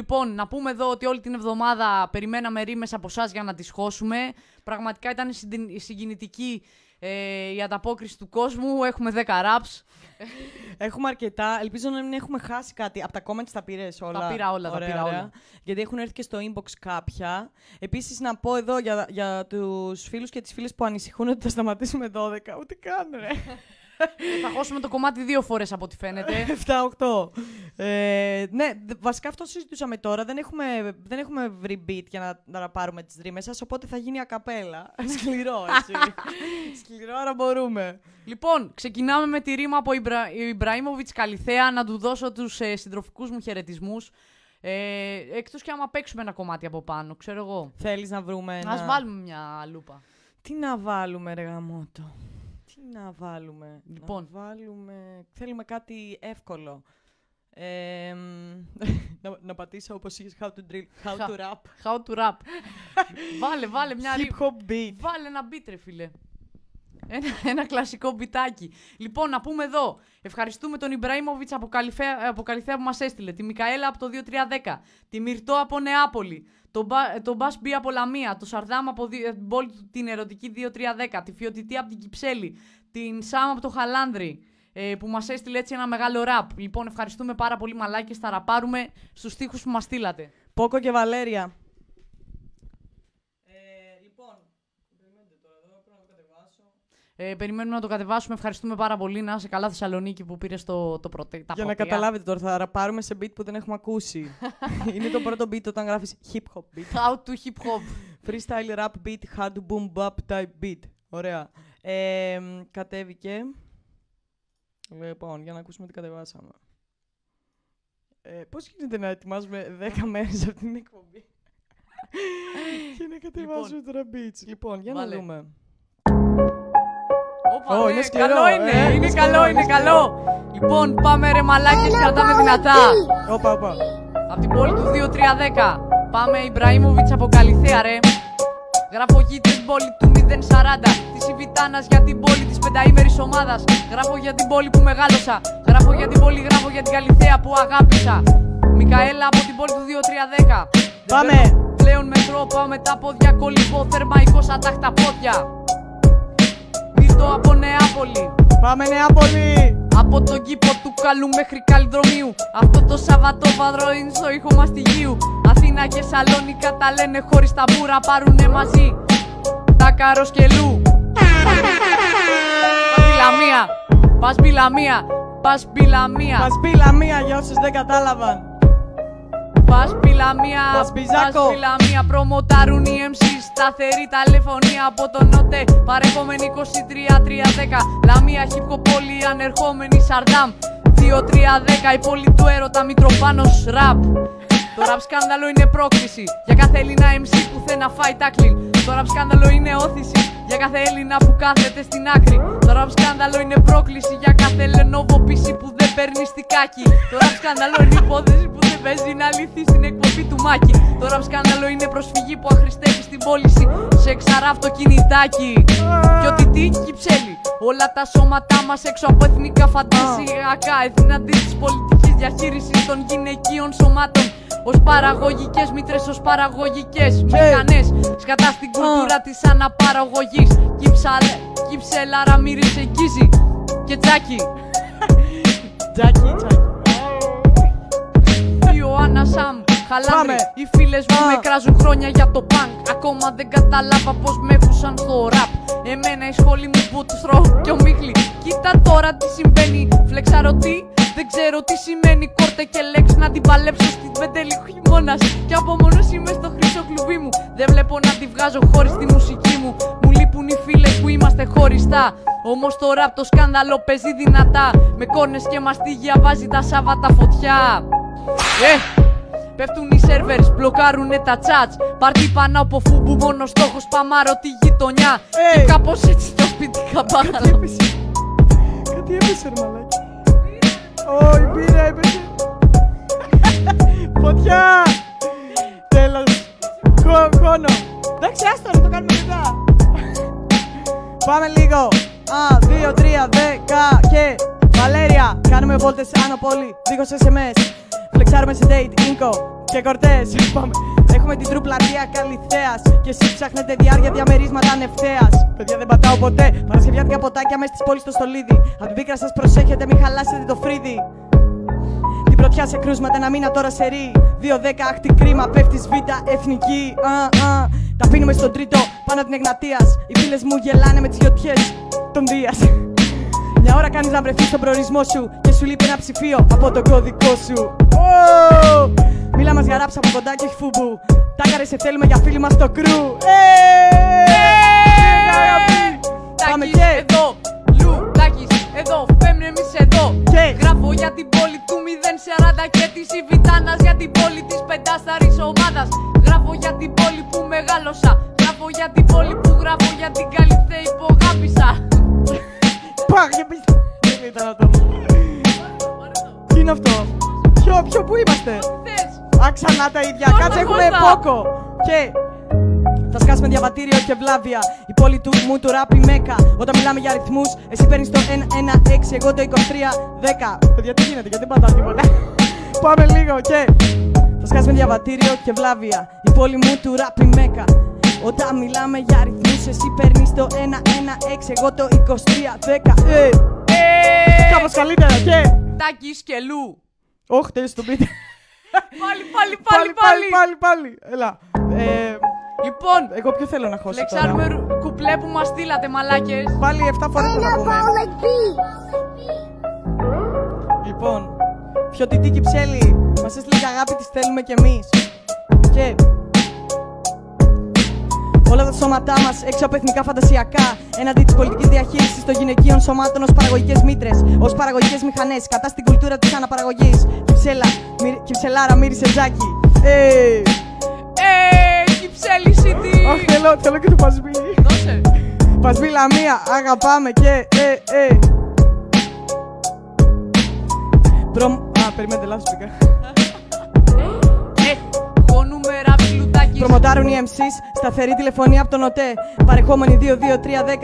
Λοιπόν, να πούμε εδώ ότι όλη την εβδομάδα περιμέναμε ρήμες από εσάς για να τις χώσουμε. Πραγματικά ήταν συντην- συγκινητική ε, η ανταπόκριση του κόσμου. Έχουμε 10 raps. Έχουμε αρκετά. Ελπίζω να μην έχουμε χάσει κάτι. Από τα comments τα πήρες όλα. Τα πήρα όλα, τα Ωραία, πήρα ωραία. όλα. Γιατί έχουν έρθει και στο inbox κάποια. Επίσης, να πω εδώ για, για τους φίλους και τις φίλες που ανησυχούν ότι θα σταματήσουμε 12. Ούτε καν, ρε. Θα χώσουμε το κομμάτι δύο φορές από ό,τι φαίνεται. 7-8. Ε, ναι, δ- βασικά αυτό συζητούσαμε τώρα. Δεν έχουμε, δεν έχουμε βρει beat για να, να πάρουμε τις ρήμες σας, οπότε θα γίνει ακαπέλα. Σκληρό, έτσι. Σκληρό, άρα μπορούμε. λοιπόν, ξεκινάμε με τη ρήμα από Ιμπρα... Ιμπραήμοβιτς Καλιθέα να του δώσω τους ε, συντροφικούς μου χαιρετισμούς. Ε, εκτός και άμα παίξουμε ένα κομμάτι από πάνω, ξέρω εγώ. Θέλεις να βρούμε ένα... Ας βάλουμε μια λούπα. Τι να βάλουμε, ρε γαμότο. Τι να βάλουμε. Λοιπόν. Να βάλουμε... Θέλουμε κάτι εύκολο. Ε, μ, να, να πατήσω όπως είχες how to drill, how Χα- to rap. How to rap. βάλε, βάλε μια ρήμα. Hip hop beat. Βάλε ένα beat, ρε φίλε. Ένα, ένα κλασικό μπιτάκι. Λοιπόν, να πούμε εδώ. Ευχαριστούμε τον Ιμπραήμοβιτς από, Καλυφαία- από Καλυθέα που μας έστειλε. Τη Μικαέλα από το 2310. Τη Μυρτό από Νεάπολη. Τον, Μπα, ε, τον Μπας Μπι από Λαμία. Τον Σαρδάμ από δι- ε, την πόλη του την ερωτική 2310. Τη Φιωτιτή από την Κυψέλη. Την Σάμ από το Χαλάνδρη. Ε, που μας έστειλε έτσι ένα μεγάλο ραπ. Λοιπόν, ευχαριστούμε πάρα πολύ, μαλάκες. Θα ραπάρουμε στους τοίχου που μας στείλατε. Πόκο και Βαλέρια. Ε, λοιπόν, περιμένετε τώρα εδώ, πρέπει να το κατεβάσω. Ε, περιμένουμε να το κατεβάσουμε. Ευχαριστούμε πάρα πολύ. Να είσαι καλά, Θεσσαλονίκη, που πήρες το, το προτε... τα Για να πρωτεία. καταλάβετε τώρα, θα ραπάρουμε σε beat που δεν έχουμε ακούσει. Είναι το πρώτο beat όταν γράφεις hip hop beat. How to hip hop. Freestyle rap beat, how to boom bap type beat. Ωραία. Ε, μ, κατέβηκε. Λοιπόν, για να ακούσουμε τι κατεβάσαμε. Ε, πώς γίνεται να ετοιμάζουμε 10 μέρες από την εκπομπή; Και να κατεβάσουμε τώρα beats. Λοιπόν, για Βάλε. να δούμε. Όπα, Ω, ναι, είναι σκληρό, καλό είναι, ε, είναι είναι καλό, σκληρό, είναι είναι καλό. Λοιπόν, πάμε ρε μαλάκες, κρατάμε δυνατά. Όπα, όπα. Από την πόλη τους 2310. Πάμε Ιμπραήμοβιτς από Καλυθέα, ρε. Γράφω γη την πόλη του 040. Της Ιβιτάνας για την πόλη της πενταήμερης ομάδας. Γράφω για την πόλη που μεγάλωσα. Γράφω για την πόλη, γράφω για την Καλυθέα που αγάπησα. Μικαέλα από την πόλη του 2310. Δεν Πάμε. παίρνω Πλέον μετρό, πάω με τα πόδια. Κολυμπώ θερμαϊκό σαν τα χταπόδια. Μύρτο από Νεάπολη. Πάμε Νεάπολη! Από τον κήπο του καλού μέχρι καλλιδρομίου. Αυτό το Σαββατόβαδρο είναι στο ήχο μαστιγίου. Αθήνα και Σαλόνικα τα λένε χωρίς τα μπούρα πάρουνε μαζί. Τα καροσκελού. Πας Λαμία. Πας Λαμία. Πας Λαμία. Μας πει Λαμία για όσους δεν κατάλαβαν. Πας Λαμία. Πας Μπιζάκο. Λαμία. Προμοτάρουν οι MC. Σταθερή τηλεφωνία από τον ΝΟΤΕ. Παρεχόμενη 23-310. Λαμία χυπκοπόλη ανερχόμενη Σαρδάμ. 2-3-10. Η πόλη του έρωτα Μητροπάνος ραπ. Το ραπ σκάνδαλο είναι πρόκληση για κάθε Έλληνα MC που θέλει να φάει τάκλιν. Το ραπ σκάνδαλο είναι όθηση για κάθε Έλληνα που κάθεται στην άκρη. Το ραπ σκάνδαλο είναι πρόκληση για κάθε Lenovo PC που δεν παίρνει στικάκι. Το ραπ σκάνδαλο είναι υπόθεση που δεν παίζει να λυθεί στην εκπομπή του Μάκη. Το ραπ σκάνδαλο είναι προσφυγή που αχρηστεύει στην πώληση σε ξαρά αυτοκινητάκι. Και ότι τι κυψέλη. Όλα τα σώματά μας έξω από εθνικά φαντασιακά. Εθναντή της πολιτικής διαχείρισης των γυναικείων σωμάτων. Ω παραγωγικές μήτρε, ως παραγωγικές μηχανές. Σκατά στην κουλτούρα της αναπαραγωγής. Κυψέλαρα μύρισε γκίζι. Και τσάκι. Τζάκι, τζάκι. Ιωάννα Σαμ, χαλάνδρι. Πάμε. Οι φίλες μου Α. με κράζουν χρόνια για το πανκ. Ακόμα δεν κατάλαβα πώς με έχουσαν στο ραπ. Εμένα η σχόλη μου μπουτστρο και ο Μίχλης. Κοίτα τώρα τι συμβαίνει. Φλεξάρω τι, δεν ξέρω τι σημαίνει. Κόρτε και λέξη να την παλέψω στην πεντέλη χειμώνας. Και από μόνος είμαι στο χρυσό κλουβί μου. Δεν βλέπω να τη βγάζω χωρίς τη μουσική μου. Μου λείπουν οι φίλες που είμαστε χωριστά. Όμως το ραπ το σκάνδαλο παίζει δυνατά. Με κόρνε και μαστίγια βάζει τα Σάββατα φωτιά. Ε, πέφτουν οι σερβέρς, μπλοκάρουνε τα chats Πάρτι πάνω από φούμπου, μόνο στόχος παμάρω τη γειτονιά Ε. Και κάπως έτσι το σπίτι καμπάνα Κάτι έπεσε. Κάτι έπεσε, ρε μαλάκι. Όχι, πήρα, έπεσε. Φωτιά! Τέλος. Χω- Χρόνο. Εντάξει, άστο να το κάνουμε μετά. Πάμε λίγο. Α, δύο, τρία, δέκα και Βαλέρια. Κάνουμε βόλτες άνω πόλη, δίχως SMS. Φλεξάρουμε σε date, Ίνκο. και κορτές. Πάμε. Έχουμε την τροπλατεία καλυθέας. Και εσεί ψάχνετε διάρκεια διαμερίσματα ανευθέας. Παιδιά δεν πατάω ποτέ. Παρασκευιάτικα ποτάκια μέσα τη πόλη στο στολίδι. Απ' την πίκρα σας προσέχετε, μην χαλάσετε το φρύδι. Την πρωτιά σε κρούσματα, ένα μήνα τώρα σε ρί. 2-10 άχτη κρίμα, πέφτει β' εθνική. Α, α. Τα πίνουμε στον τρίτο, πάνω την Εγνατίας. Οι φίλες μου γελάνε με τις γιοτιέ των Δίας. Μια ώρα κάνεις να βρεθείς στον προορισμό σου και σου λείπει ένα ψηφίο από τον κωδικό σου. Oh! Μίλα μας για ράψα από κοντά και όχι φούμπου. Τάκαρε σε θέλουμε για φίλοι μας το κρού. Πάμε Τάκης και. εδώ, Λου, Τάκης εδώ, φέμνε εμείς εδώ Και. Γράφω για την πόλη του 040 και της Ιβιτάνας Για την πόλη της πεντάσταρης θα σκάσουμε διαβατήριο και βλάβια. Η πόλη του μου του ράπ η Μέκα. Όταν μιλάμε για αριθμούς, εσύ παίρνεις το 1-1-6, εγώ το 23-10. Παιδιά, τι γίνεται, γιατί δεν πατάω τίποτα; Πάμε λίγο και θα σκάσουμε διαβατήριο και βλάβια. Η πόλη μου του ράπ η Μέκα. Όταν μιλάμε για αριθμούς, εσύ παίρνεις το 1-1-6, εγώ το 23-10. Ε, ε, κάπως καλύτερα και. Τάκης και Λου Όχι, τέλειωσε το beat. Πάλι, πάλι, πάλι, πάλι, πάλι πάλι, πάλι. Έλα. Ε, Λοιπόν, εγώ ποιο θέλω να χώσω φλεξάρουμε τώρα. ρου- κουπλέ που μας στείλατε μαλάκες Πάλι 7 φορές θα τα πούμε. Anabolic beats. Λοιπόν, Φιωτιτή Κυψέλη, μας έστειλε και αγάπη, της θέλουμε κι εμείς. Και όλα τα σώματά μας έξω από εθνικά φαντασιακά έναντι της πολιτικής διαχείρισης των γυναικείων σωμάτων ως παραγωγικές μήτρες, ως παραγωγικές μηχανές, κατά στην κουλτούρα της αναπαραγωγής. Κυψέλα, μυρι- Κυψελάρα μύρισε ζάκι. Ε, Ε, Κυψέλη City Αχ, θέλω, θέλω και το πασμίλι. Δώσε Πασμίλα μία, αγαπάμε και ε, ε. Προμ... Α, περιμένετε, λάθος πήγα. Ε, εγώ νούμερα φιλουτάκι Προμοτάρουν οι MCs, σταθερή τηλεφωνία από τον ΟΤΕ. Παρεχόμενη 2-2-3-10,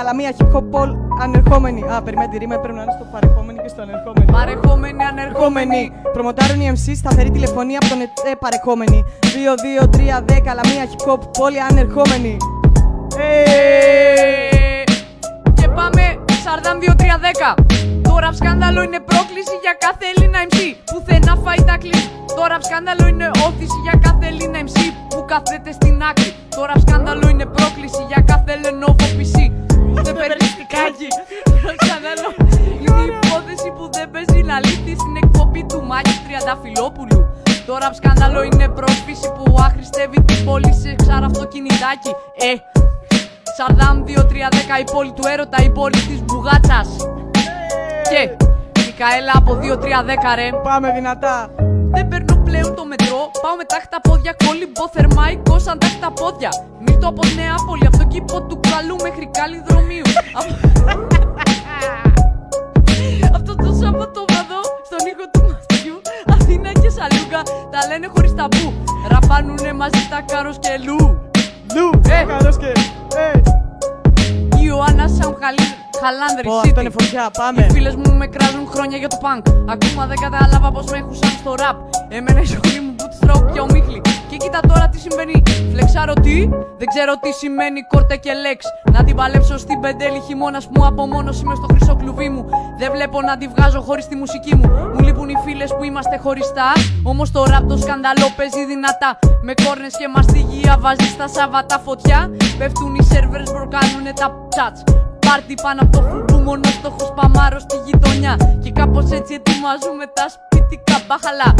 αλλά μία hip hop poll ανερχόμενη. Α, περιμένετε, η ρήμα πρέπει να είναι στο παρεχόμενη και στο ανερχόμενη. Παρεχόμενη, ανερχόμενη Ερχόμενη. Προμοτάρουν οι MCs, σταθερή τηλεφωνία από τον ΟΤΕ. Παρεχόμενη. 2-2-3-10, αλλά μία hip hop poll ανερχόμενη. Ε, Ε, Και πάμε Σαρδάμ 2-3-10 Το rap σκάνδαλο είναι πρόκληση για κάθε Έλληνα MC Πουθενά φάει τα κλείσει Το rap σκάνδαλο είναι όθηση για κάθε Έλληνα MC Που κάθεται στην άκρη. Το rap σκάνδαλο είναι πρόκληση για κάθε Lenovo PC Δεν περιστικάκι Το rap σκάνδαλο είναι η υπόθεση που δεν παίζει να λύθει Στην εκπομπή του Μάκη Τριανταφυλόπουλου το rap σκάνδαλο είναι πρόσφυση που άχρηστεύει την πόλη σε ξαραφτοκινητάκι Ε, Σαρδάμ 2-3-10 η πόλη του έρωτα, η πόλη της μπουγάτσας. Και Μικαέλα από 2-3-10 ρε. Πάμε δυνατά. Δεν παίρνω πλέον το μετρό, πάω με τάχτα πόδια Κόλλημπο θερμαϊκό σαν τάχτα πόδια. Μύτω από Νεάπολη, από το κήπο του καλού μέχρι καλλιδρομίου ταμπού Ραπάνουνε μαζί τα κάρος και λου Λου, Ε. καλώς και. Ε. Η Ιωάννα σαν χαλί- χαλάνδρη Πω, city. αυτό είναι φωτιά, πάμε. Οι φίλες μου με κράζουν χρόνια για το punk Ακόμα δεν κατάλαβα πως με έχουσαν στο rap Εμένα η σχολή μου bootstrap και ομίχλη Και κοίτα τώρα τι συμβαίνει. Φλεξάρω τι, δεν ξέρω τι σημαίνει κόρτε και λέξ. Να την παλέψω στην πεντέλη χειμώνας μου Από μόνος είμαι στο χρυσό κλουβί μου. Δεν βλέπω να τη βγάζω χωρίς τη μουσική μου. Μου λείπουν οι φίλες που είμαστε χωριστά. Όμως το rap το σκανδαλό παίζει δυνατά. Με κόρνες και μαστιγία βάζει στα Σαββατά φωτιά. Πέφτουν οι σερβέρες προκάνουνε τα chats. Πάρτι πάνω από το φουμπού μόνο στόχος παμάρω στη γειτονιά. Και κάπως έτσι ετοιμάζουμε τα σπιτικά μπάχαλα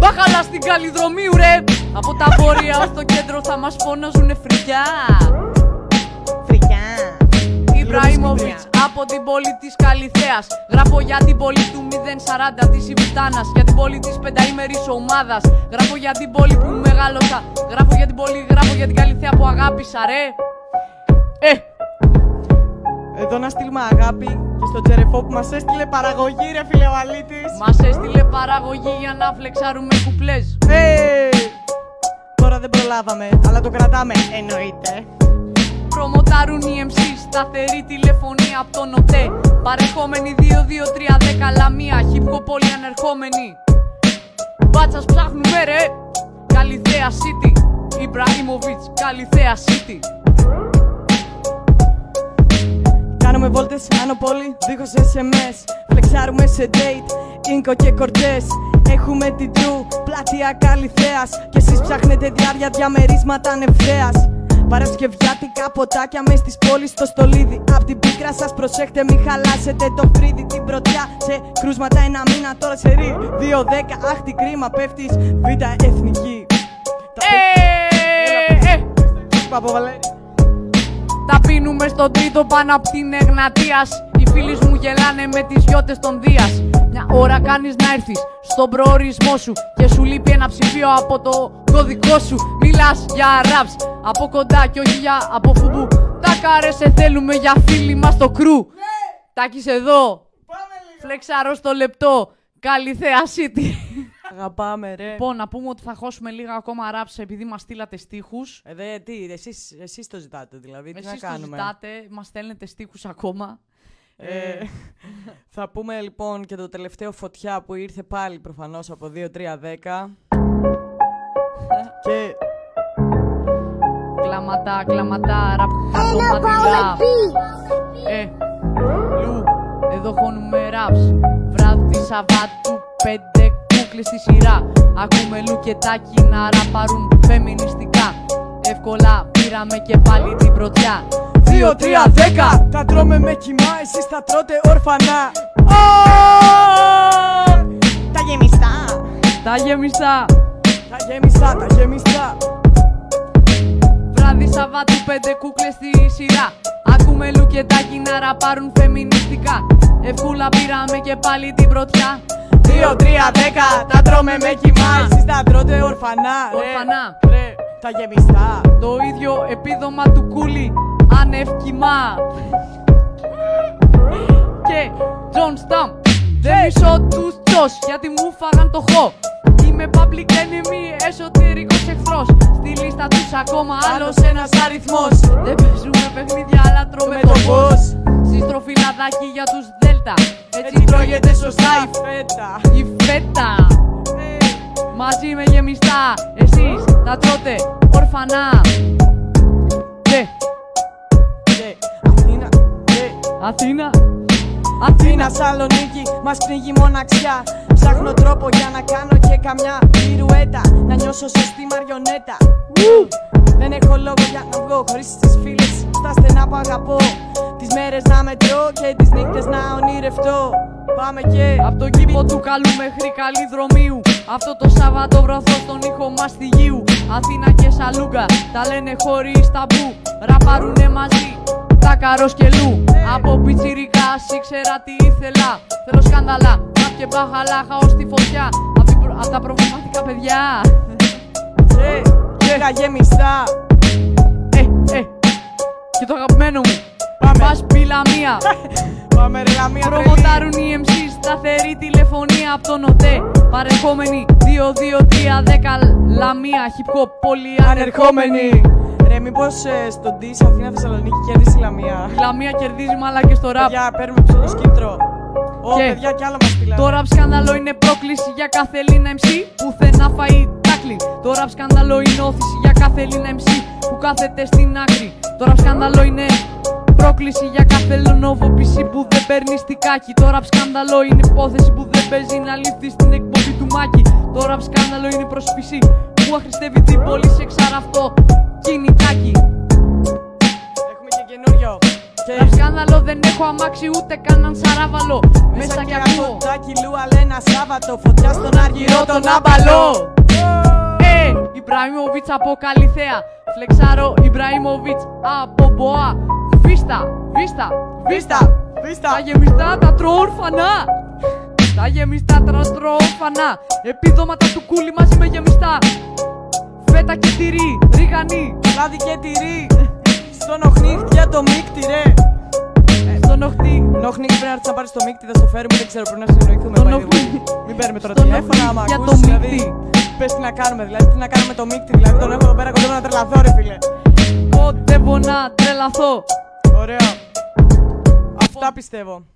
Μπάχαλα στην καλλιδρομίου ρε Από τα βόρεια ως το κέντρο θα μας φωνάζουνε φρικιά. Φρικιά. Ιμπραήμοβιτς από την πόλη της Καλυθέας. Γράφω για την πόλη του 040 της Ιβιτάνας Για την πόλη της πενταήμερης ομάδας. Γράφω για την πόλη που μεγάλωσα. Γράφω για την πόλη, γράφω για την Καλυθέα που αγάπησα ρε. Ε, Εδώ να στείλουμε αγάπη και στο Τζερεφό που μας έστειλε παραγωγή ρε φίλε ο Αλήτης. Μας έστειλε παραγωγή για να φλεξάρουμε κουπλές Ε, Τώρα δεν προλάβαμε, αλλά το κρατάμε, εννοείται. Προμοτάρουν οι MC σταθερή τηλεφωνία από τον ΟΤΕ Παρεχόμενη 2-2-3-10 λαμία Χιπκοπόλη ανερχόμενη Μπάτσας ψάχνουμε ρε Καλυθέα City. Ιμπραήμοβιτς, Καλυθέα City. Κάνουμε βόλτες άνω πόλη, δίχως SMS Φλεξάρουμε σε date, ίνκο και κορτές. Έχουμε την τρου, πλατεία Καλυθέας. Κι εσείς ψάχνετε διάρκεια διαμερίσματα ανευθέας. Παρασκευιάτικα ποτάκια μες της πόλης στο στολίδι. Απ' την πίκρα σας προσέχτε μη χαλάσετε το φρύδι. Την πρωτιά σε κρούσματα ένα μήνα τώρα σε ρί. Δύο δέκα αχ τι κρίμα πέφτεις. Β' εθνική. Τα Ε, ε, Παπαβαλέρη Τα πίνουμε στον τρίτο πάνω απ' την Εγνατίας. Οι φίλοι μου γελάνε με τις γιώτες των Δίας. Μια ώρα κάνεις να έρθεις στον προορισμό σου Και σου λείπει ένα ψηφίο από το κωδικό σου. Μιλάς για raps από κοντά και όχι για από φουμπού. Τα καρέ σε θέλουμε για φίλοι μας το κρου. Τάκης εδώ. Φλεξαρό στο λεπτό. Καλυθέα City Αγαπάμε ρε Λοιπόν, να πούμε ότι θα χώσουμε λίγα ακόμα raps επειδή μας στείλατε στίχους Ε, δε, τι, εσείς, εσείς το ζητάτε δηλαδή, τι να Εσείς το κάνουμε; ζητάτε, μας στέλνετε στίχους ακόμα. Ε, θα πούμε λοιπόν και το τελευταίο φωτιά που ήρθε πάλι προφανώς από 2-3-10 και Κλαματά, κλαματά, ραπ, χαρτομάτιλα. Ε, λου, εδώ χώνουμε raps. Βράδυ Σαββάτου, πέντε κούκλες στη σειρά. Ακούμε λου και τάκι να ραπαρούν φεμινιστικά. Εύκολα πήραμε και πάλι την πρωτιά. 2-3-10 Τα τρώμε με κοιμά, εσείς τα τρώτε όρφανα Τα γεμιστά Τα γεμιστά. Τα γεμιστά, τα γεμιστά Βράδυ Σαββάτου πέντε κούκλες στη σειρά Ακούμε λουκετάκι να ραπάρουν φεμινιστικά Ευκούλα πήραμε και πάλι την πρωτιά 2-3-10 Τα τρώμε με κοιμάς, εσείς τα τρώτε ορφανά ρε. Ορφανά. Ρε, τα γεμιστά. Το ίδιο επίδομα του κούλι ανευκοιμά Και John Stamp Δεν μισώ τους τσος γιατί μου φάγαν το χω. Είμαι public enemy, εσωτερικός εχθρός. Στη λίστα τους ακόμα άλλος ένας αριθμός. Δεν παίζουμε παιχνίδια αλλά τρώμε Με το το φως φως. Συστροφή λαδάκι για τους Δέλτα Έτσι Έτσι τρώγεται σωστά η φέτα. η φέτα. Ε, Μαζί με γεμιστά Εσείς τα τρώτε ορφανά. Και και Αθήνα, και Αθήνα. Αθήνα, Αθήνα. Σαλονίκη, μας πνίγει μοναξιά. Ψάχνω τρόπο για να κάνω και καμιά πυρουέτα. Να νιώσω σωστή μαριονέτα. Δεν έχω λόγο για να βγω χωρίς τις φίλες. Στα στενά που αγαπώ. Τις μέρες να μετρώ και τις νύχτες να ονειρευτώ. Πάμε και Απ' το κήπο του καλού μέχρι καλή δρομίου Αυτό το Σάββατο βρωθώ στον ήχο μαστιγίου Αθήνα και Σαλούγκα τα λένε χωρίς ταμπού. Ραπαρούνε μαζί τα καροσκελού Από πιτσιρικά ήξερα τι ήθελα. Θέλω σκάνδαλα, ραπ και μπαχαλά χαώ στη φωτιά. Απ' την προ- απ' τα προβληματικά παιδιά. Και, και τα γεμιστά. Ε, ε, και το αγαπημένο μου. Πάμε. Πας πιλαμία Πάμε ρε λαμία τρελή. Προμοτάρουν οι MC σταθερή τηλεφωνία από τον ΟΤΕ. Παρεχόμενοι 2-2-3-10 Λαμία, hip hop, πολύ ανερχόμενοι Ανερχόμενη. Ρε μήπως ε, στον Dis Αθήνα Θεσσαλονίκη κέρδισε η Λαμία Η Λαμία κερδίζει μάλα και στο ραπ Παιδιά παίρνουμε πίσω το σκύπτρο Ω Και παιδιά κι άλλο μας πειλάνε. Το ραπ σκάνδαλο είναι πρόκληση για κάθε Έλληνα MC Πουθενά φάει τάκλι. Το ραπ σκάνδαλο είναι όθηση για κάθε Έλληνα MC Που κάθεται στην άκρη. Το ραπ σκάνδαλο είναι πρόκληση για κάθε Ελληνόβο PC που δεν παίρνει στικάκι Το ραπ σκάνδαλο είναι υπόθεση που δεν παίζει να ληφθεί στην εκπομπή του Μάκη. Το ραπ σκάνδαλο είναι πρόσφυση που αχρηστεύει την πόλη σε ξαραφτό κινητάκι. Έχουμε και καινούριο. Και Ραπ σκάνδαλο δεν έχω αμάξι ούτε κανέναν σαράβαλο. Μέσα κι ακούω. Τάκι Λούα ένα Σάββατο Φωτιά στον Αργυρό τον άμπαλο. Άμπαλο. Ε, Ιμπραήμοβιτς από Καλυθέα. Φλεξάρο Ιμπραήμοβιτς από Μποά Βίστα, βίστα, Βίστα Βίστα Τα γεμιστά τα τρώω ορφανά Τα γεμιστά τα τρώω ορφανά Επίδοματα του κούλι μαζί με γεμιστά Φέτα και τυρί, ρίγανη Λάδι και τυρί Στον οχνίχτη για το μίκτη ρε Στο νοχτή Νόχνικ πρέπει να έρθεις να πάρεις το μίκτη, θα στο φέρουμε, δεν ξέρω, πρέπει να συνοηθούμε. Τον by the way. Νόχνικ. Μην παίρνουμε τώρα Στον τηλέφωνα, Νόχνικ άμα για ακούσεις, το δηλαδή. μίκτη. Πες τι να κάνουμε, δηλαδή, τι να κάνουμε το μίκτη, δηλαδή, τον έχω εδώ πέρα κοντά να τρελαθώ, ρε φίλε. Κοντεύω να τρελαθώ; Ωραία. Αυτά πιστεύω.